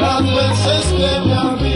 las veces que me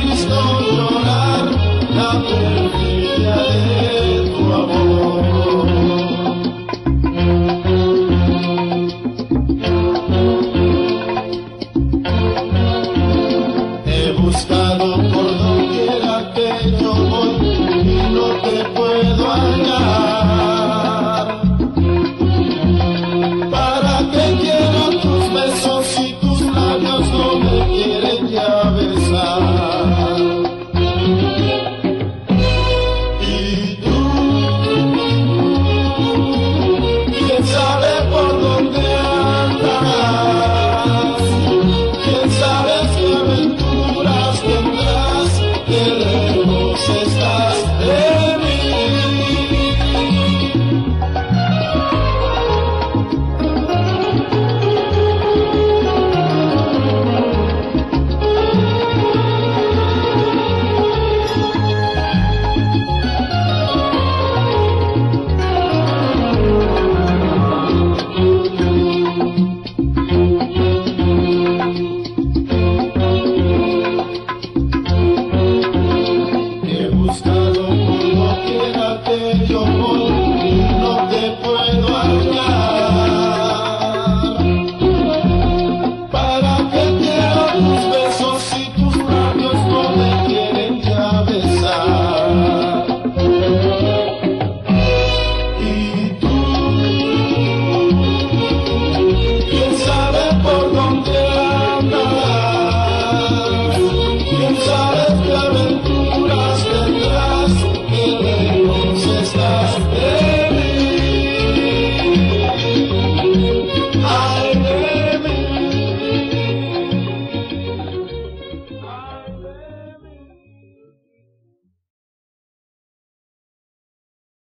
visto llorar, la